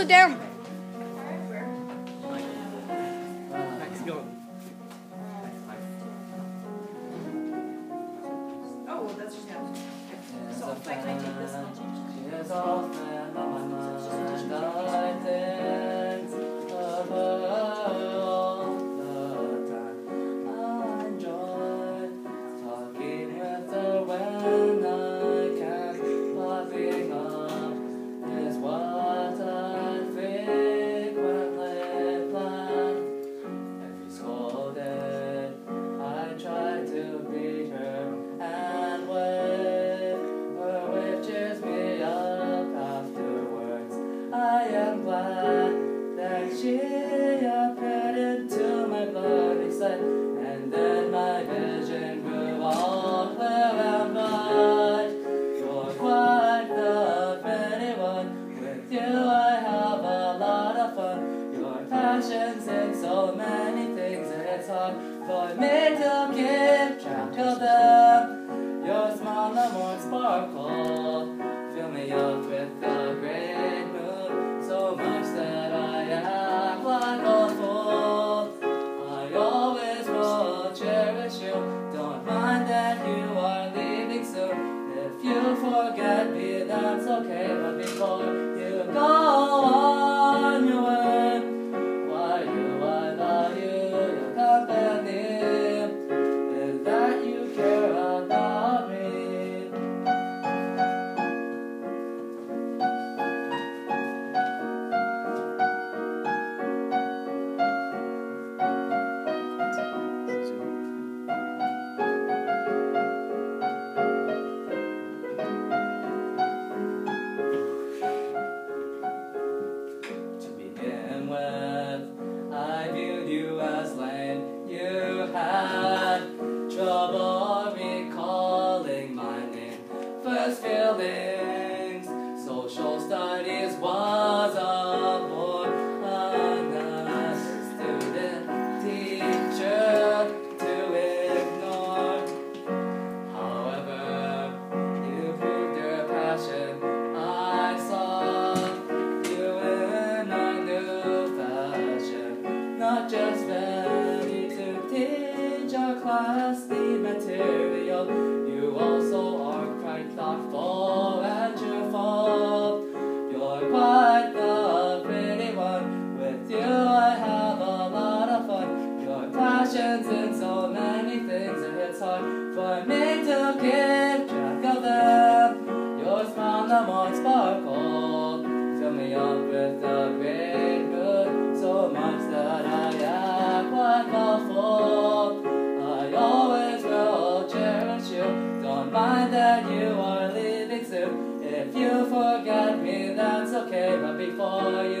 Hold it down. Oh, that's just how. So, like, I take this one. thy metal gift track. Your smile no more sparkle, fill me up with as the material. You also are quite thoughtful and cheerful. You're quite the pretty one. With you I have a lot of fun. Your passion's in so many things it hits hard for me to keep track of them. Your smile, the more sparkle, fill me up with a great joy.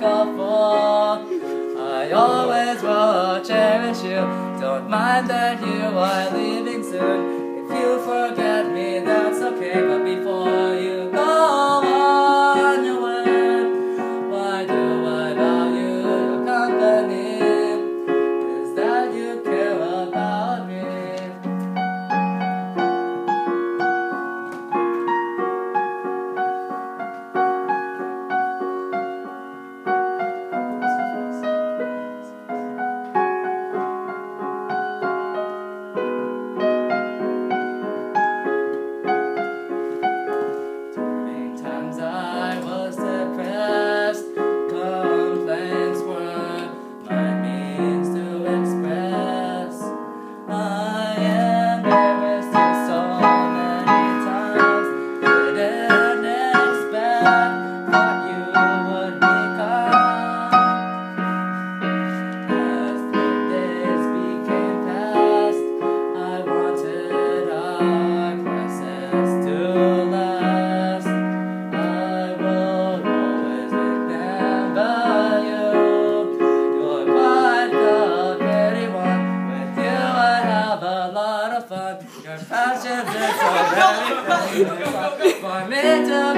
back or forth. I always will cherish you. Don't mind that you are leaving soon. For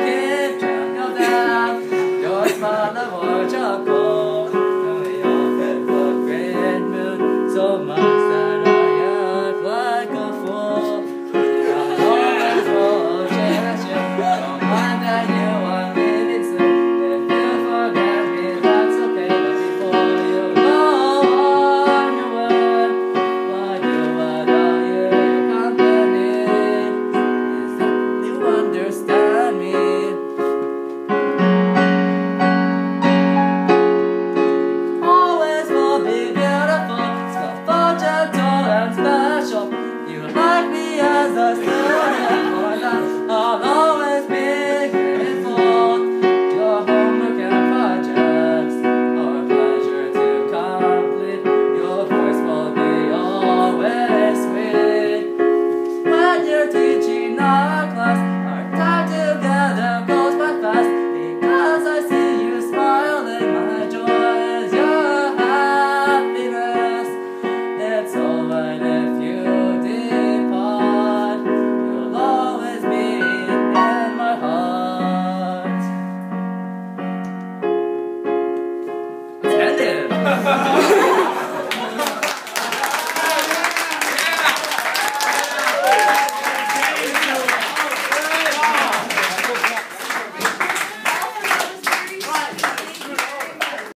Ha ha ha!